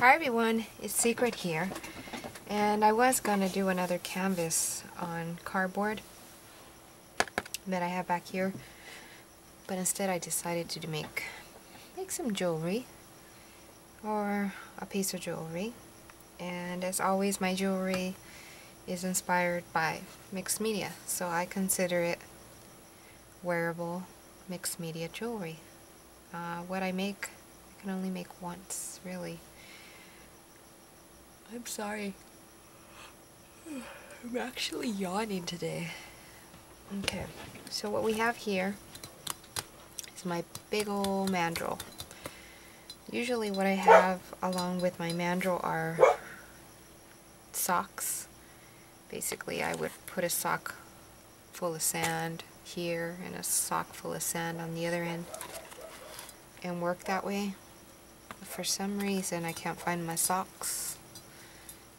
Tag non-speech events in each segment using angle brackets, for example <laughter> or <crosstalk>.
Hi everyone, it's Secret here and I was going to do another canvas on cardboard that I have back here but instead I decided to make make some jewelry or a piece of jewelry and as always my jewelry is inspired by mixed media so I consider it wearable mixed media jewelry. Uh, what I make I can only make once really I'm sorry. I'm actually yawning today. Okay, so what we have here is my big old mandrel. Usually what I have along with my mandrel are socks. Basically I would put a sock full of sand here and a sock full of sand on the other end and work that way. But for some reason I can't find my socks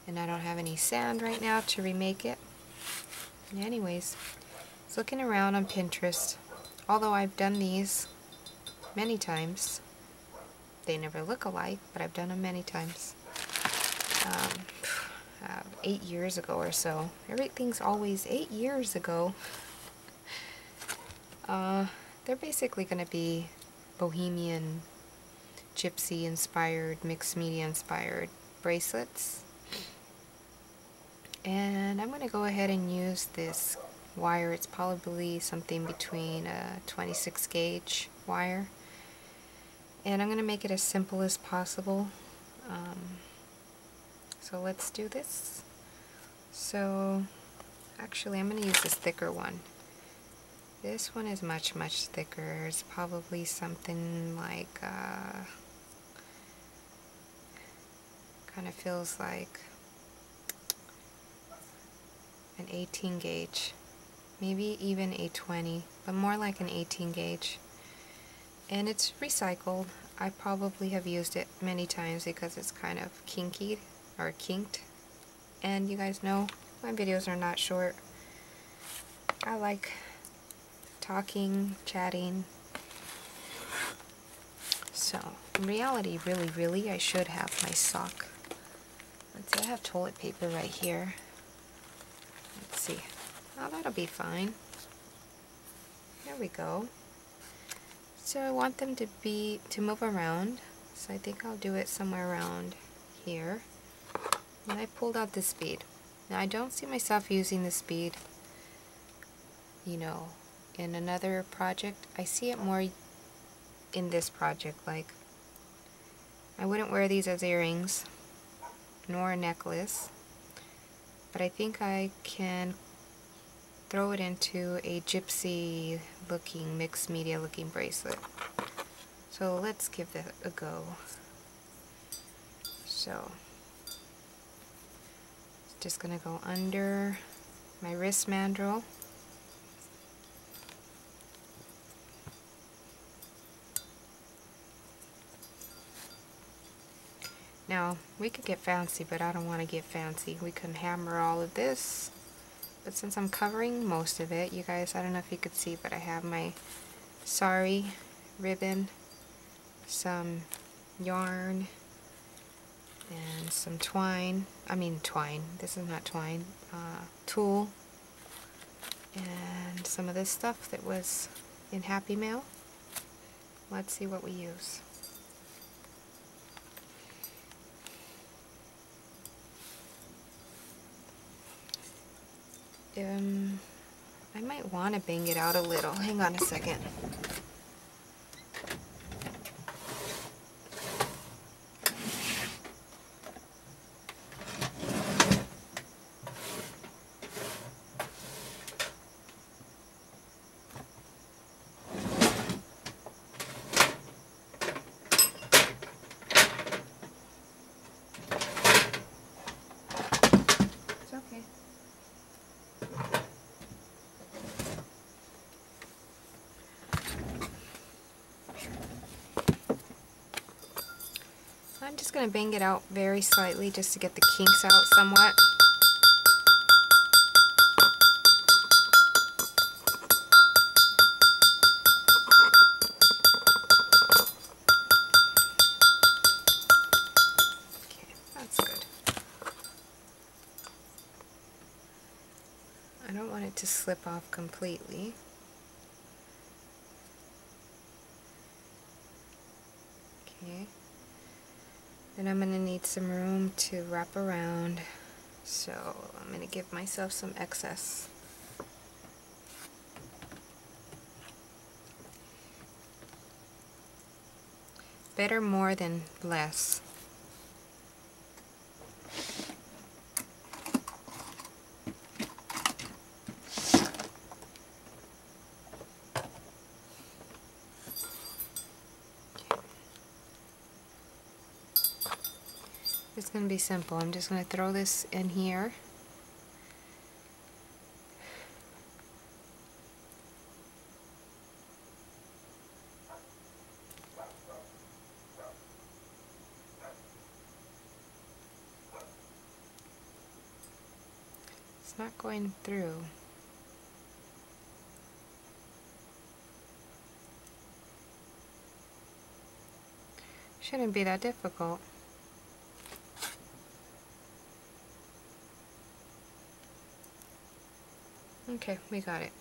and I don't have any sand right now to remake it. Anyways, I was looking around on Pinterest. Although I've done these many times. They never look alike, but I've done them many times. Um, uh, eight years ago or so. Everything's always eight years ago. Uh, they're basically going to be bohemian, gypsy inspired, mixed media inspired bracelets and I'm going to go ahead and use this wire. It's probably something between a 26 gauge wire. And I'm going to make it as simple as possible. Um, so let's do this. So actually I'm going to use this thicker one. This one is much, much thicker. It's probably something like, uh, kind of feels like an 18 gauge, maybe even a 20, but more like an 18 gauge. And it's recycled. I probably have used it many times because it's kind of kinky or kinked. And you guys know my videos are not short. I like talking, chatting. So, in reality, really, really, I should have my sock. Let's see, I have toilet paper right here see. Oh, that'll be fine. There we go. So I want them to be, to move around. So I think I'll do it somewhere around here. And I pulled out this bead. Now I don't see myself using this bead, you know, in another project. I see it more in this project, like, I wouldn't wear these as earrings, nor a necklace but I think I can throw it into a gypsy looking, mixed media looking bracelet. So let's give that a go. So, just to go under my wrist mandrel. Now, we could get fancy, but I don't want to get fancy. We can hammer all of this. But since I'm covering most of it, you guys, I don't know if you could see, but I have my sari ribbon, some yarn, and some twine. I mean twine. This is not twine. Uh, tulle. And some of this stuff that was in Happy Mail. Let's see what we use. Um, I might want to bang it out a little. Hang on a second. just going to bang it out very slightly just to get the kinks out somewhat. That's good. I don't want it to slip off completely. Then I'm going to need some room to wrap around. So I'm going to give myself some excess. Better more than less. Be simple. I'm just going to throw this in here. It's not going through. Shouldn't be that difficult. Okay, we got it.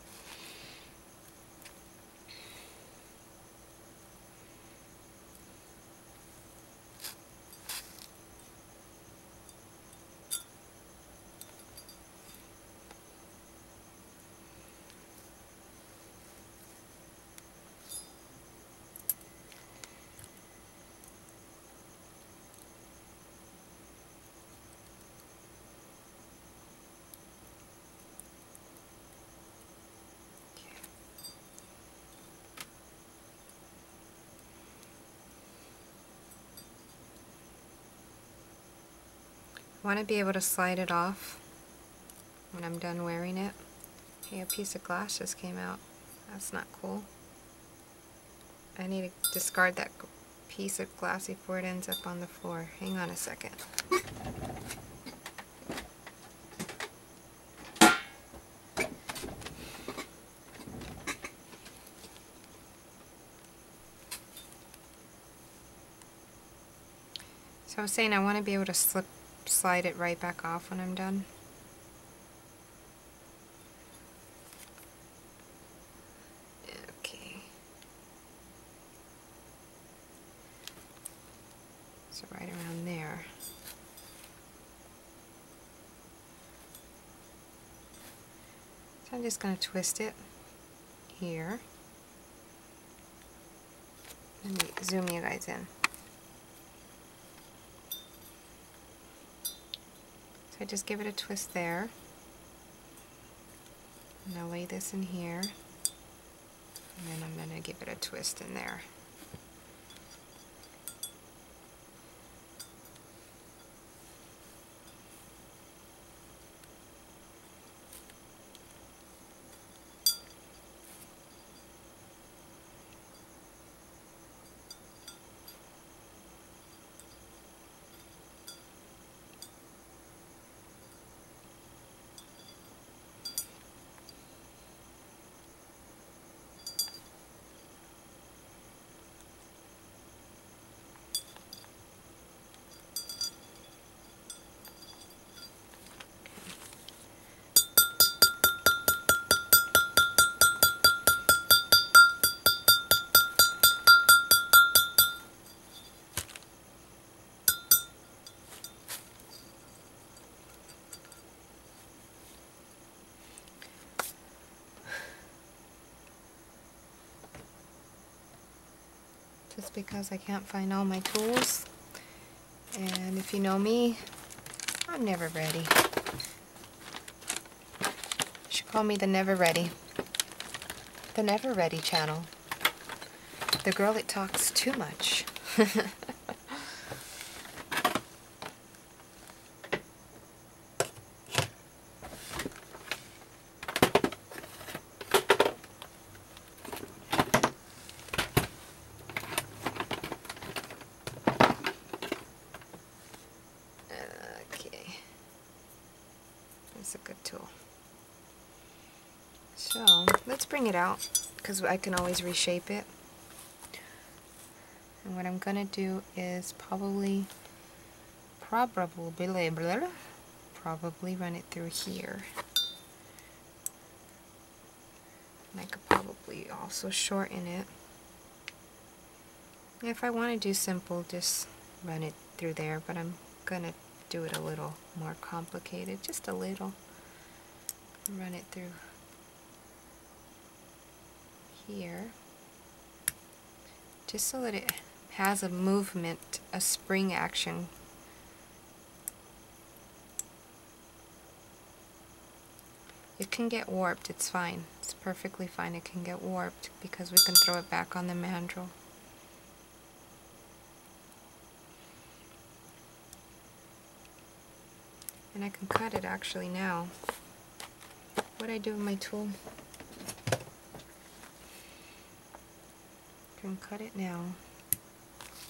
Want to be able to slide it off when I'm done wearing it. Hey, a piece of glass just came out. That's not cool. I need to discard that piece of glass before it ends up on the floor. Hang on a second. So I was saying I want to be able to slip slide it right back off when I'm done. Okay. So right around there. So I'm just going to twist it here. Let me zoom you guys in. So I just give it a twist there. And I'll lay this in here. And then I'm going to give it a twist in there. Just because I can't find all my tools. And if you know me, I'm never ready. You should call me the Never Ready. The Never Ready channel. The girl that talks too much. <laughs> bring it out because I can always reshape it. And what I'm to do is probably, probably, probably run it through here. I could probably also shorten it. If I want to do simple, just run it through there, but I'm gonna do it a little more complicated, just a little. Run it through here, just so that it has a movement, a spring action. It can get warped, it's fine. It's perfectly fine, it can get warped because we can throw it back on the mandrel. And I can cut it actually now. What do I do with my tool? Can cut it now.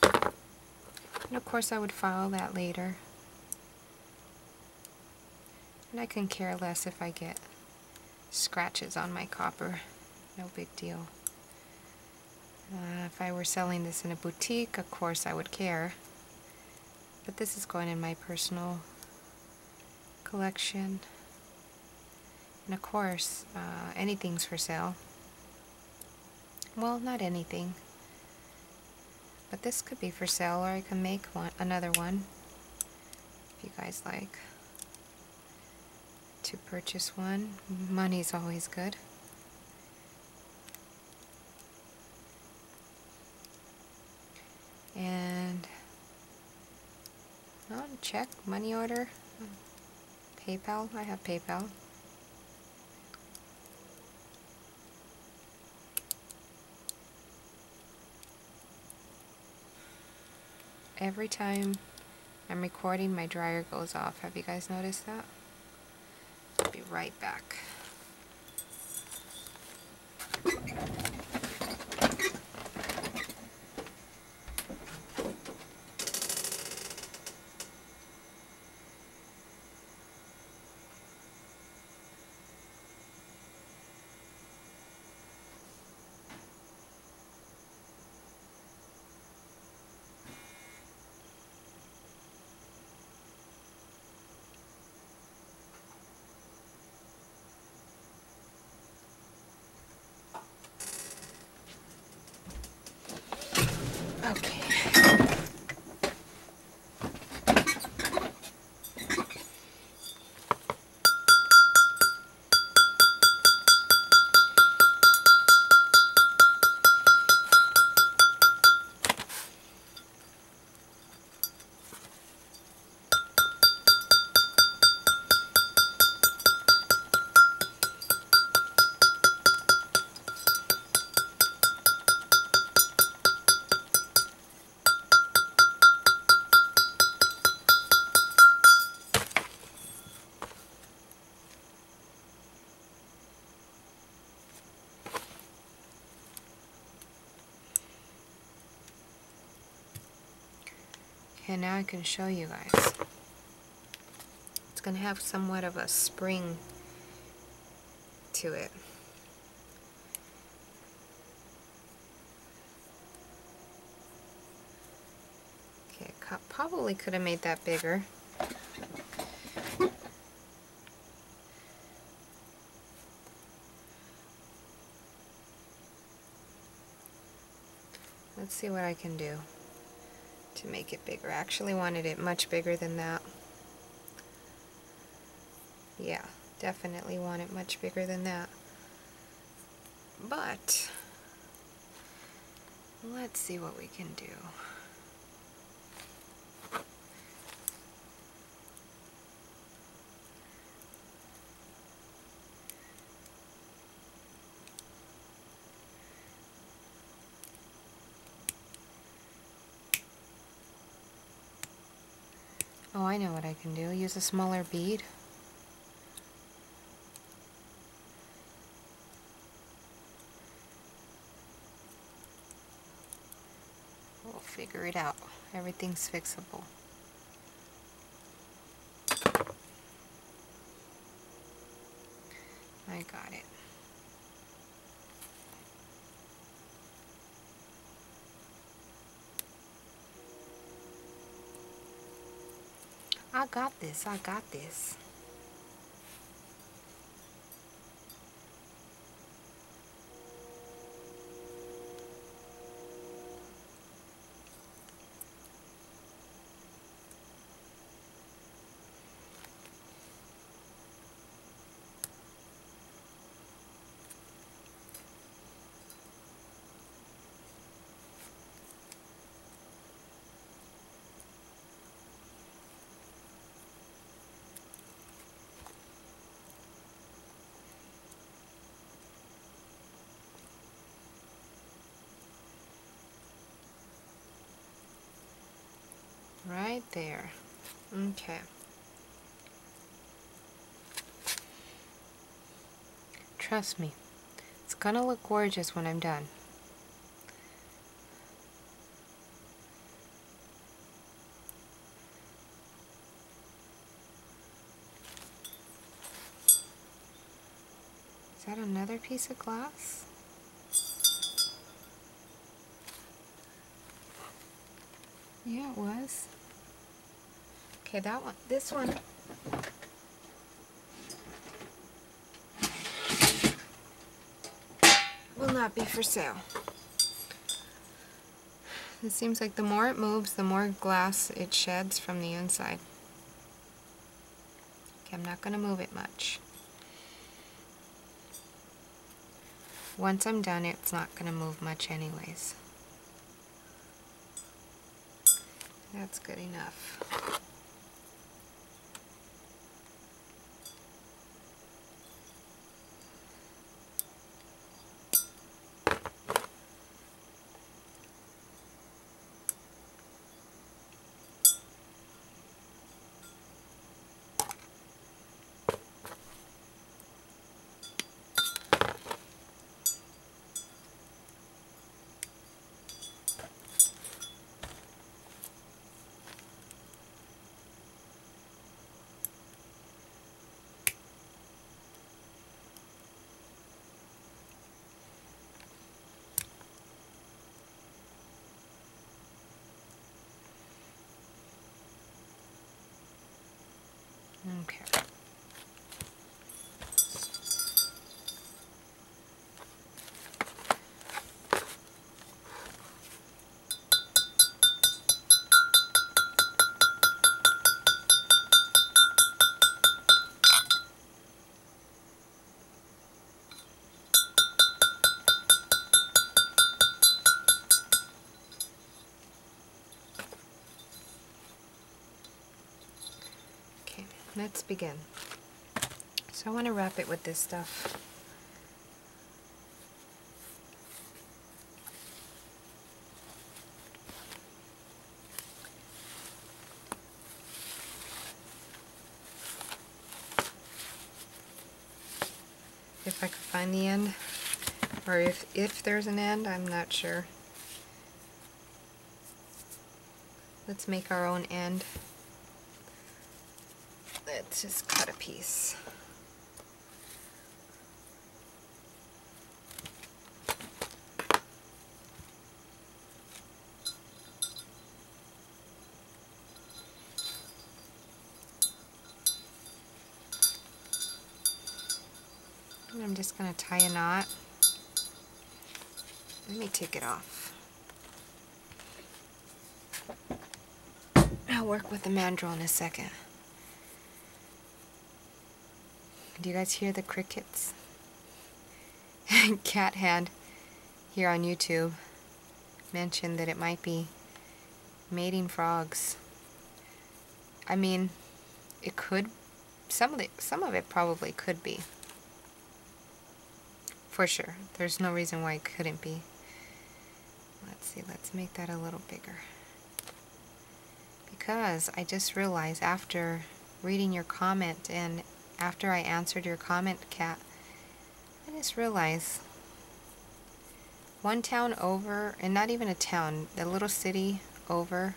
And of course I would file that later. And I can care less if I get scratches on my copper. No big deal. Uh, if I were selling this in a boutique, of course I would care. But this is going in my personal collection. And of course, uh, anything's for sale. Well, not anything. But this could be for sale, or I can make one, another one, if you guys like to purchase one. Money's always good. And, oh, check, money order. PayPal. I have PayPal. Every time I'm recording, my dryer goes off. Have you guys noticed that? I'll be right back. And now I can show you guys. It's going to have somewhat of a spring to it. Okay, probably could have made that bigger. Let's see what I can do to make it bigger. I actually wanted it much bigger than that. Yeah, definitely want it much bigger than that. But, let's see what we can do. Oh, I know what I can do. Use a smaller bead. We'll figure it out. Everything's fixable. I got it. I got this. I got this. Right there. Okay. Trust me, it's gonna look gorgeous when I'm done. Is that another piece of glass? Yeah, it was. Okay, that one, this one. Will not be for sale. It seems like the more it moves, the more glass it sheds from the inside. Okay, I'm not going to move it much. Once I'm done, it's not going to move much anyways. That's good enough. Okay. Let's begin. So I want to wrap it with this stuff. If I could find the end, or if, if there's an end, I'm not sure. Let's make our own end. Let's just cut a piece. I'm just going to tie a knot. Let me take it off. I'll work with the mandrel in a second. Do you guys hear the crickets? <laughs> Cat Hand here on YouTube mentioned that it might be mating frogs. I mean, it could some of it some of it probably could be. For sure. There's no reason why it couldn't be. Let's see, let's make that a little bigger. Because I just realized after reading your comment and after I answered your comment, Cat, I just realized one town over, and not even a town, a little city over,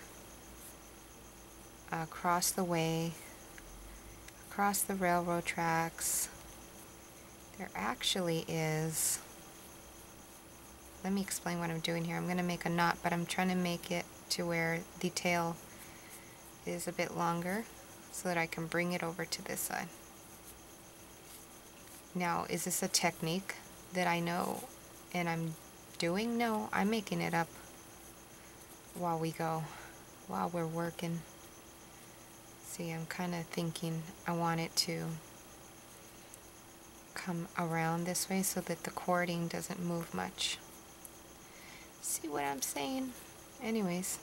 across the way, across the railroad tracks, there actually is, let me explain what I'm doing here. I'm going to make a knot, but I'm trying to make it to where the tail is a bit longer so that I can bring it over to this side. Now, is this a technique that I know and I'm doing? No, I'm making it up while we go, while we're working. See, I'm kind of thinking I want it to come around this way so that the cording doesn't move much. See what I'm saying? Anyways.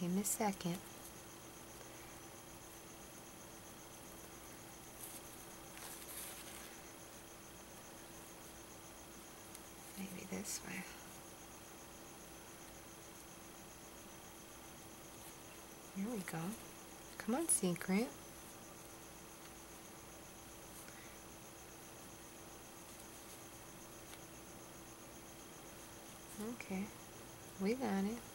Give me a second. Maybe this way. Here we go. Come on, secret. Okay, we got it.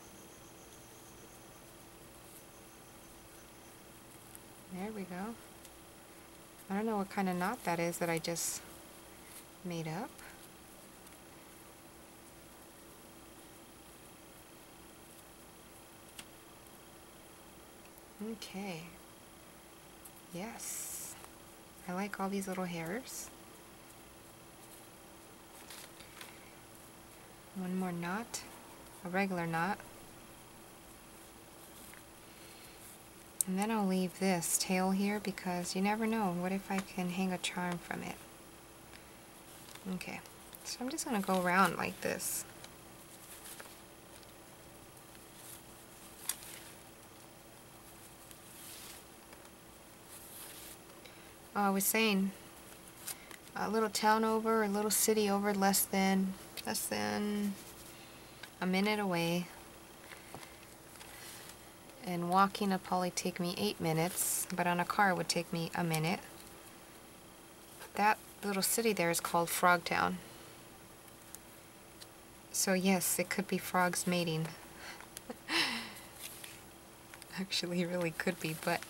There we go. I don't know what kind of knot that is that I just made up. Okay. Yes. I like all these little hairs. One more knot, a regular knot. And then I'll leave this tail here because you never know. What if I can hang a charm from it? Okay, so I'm just going to go around like this. Oh, I was saying, a little town over, a little city over, less than, less than a minute away. And walking would probably take me eight minutes, but on a car would take me a minute. That little city there is called Frogtown. So yes, it could be frogs mating. <laughs> Actually, really could be, but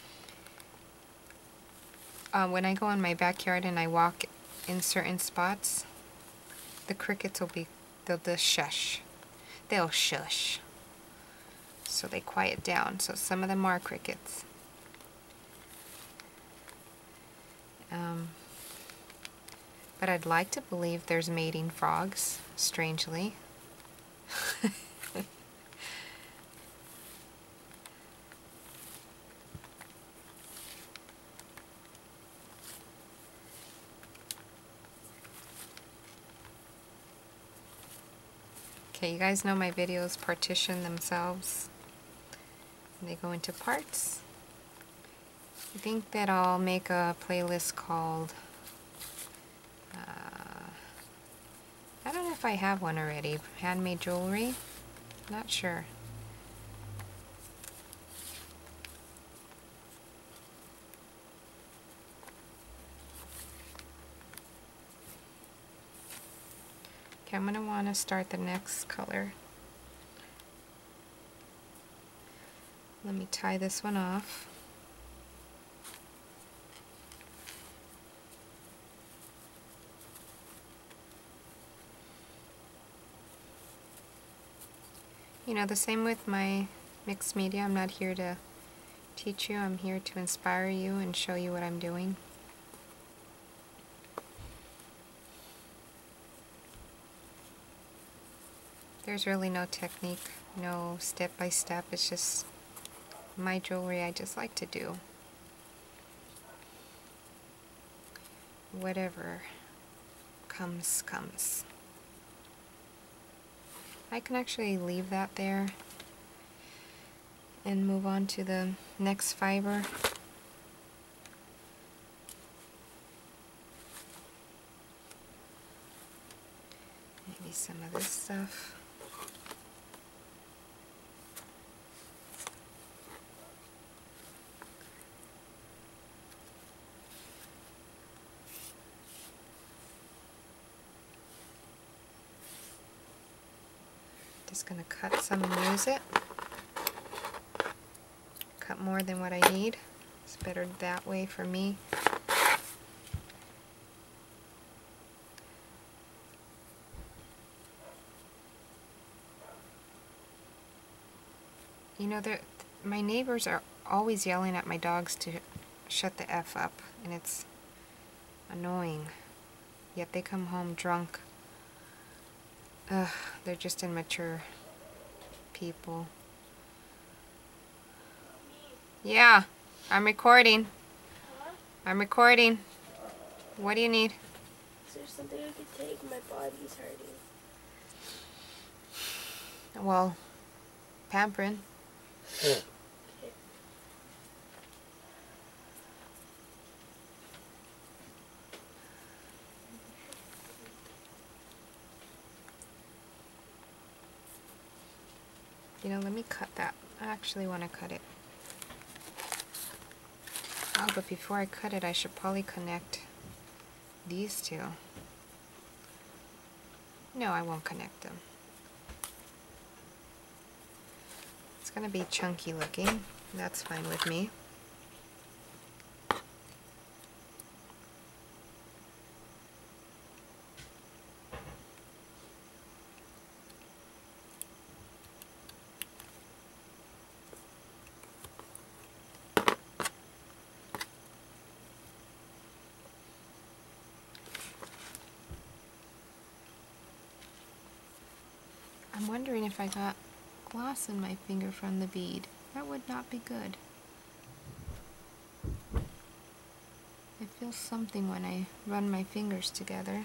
uh, when I go in my backyard and I walk in certain spots, the crickets will be, they'll just shush. They'll shush. So they quiet down. So some of them are crickets. Um, but I'd like to believe there's mating frogs, strangely. <laughs> Okay, you guys know my videos partition themselves. They go into parts. I think that I'll make a playlist called... Uh, I don't know if I have one already. Handmade jewelry? Not sure. Okay, I'm going to want to start the next color. Let me tie this one off. You know, the same with my mixed media. I'm not here to teach you. I'm here to inspire you and show you what I'm doing. There's really no technique, no step by step. It's just my jewelry I just like to do. Whatever comes, comes. I can actually leave that there and move on to the next fiber. Maybe some of this stuff. Just going to cut some and use it. Cut more than what I need. It's better that way for me. You know, my neighbors are always yelling at my dogs to shut the F up, and it's annoying. Yet they come home drunk Ugh, they're just immature people. Yeah, I'm recording. Huh? I'm recording. What do you need? Is there something I could take? My body's hurting. Well, pampering. You know, let me cut that. I actually want to cut it. Oh, but before I cut it, I should probably connect these two. No, I won't connect them. It's gonna be chunky looking. That's fine with me. I'm wondering if I got gloss in my finger from the bead. That would not be good. I feel something when I run my fingers together.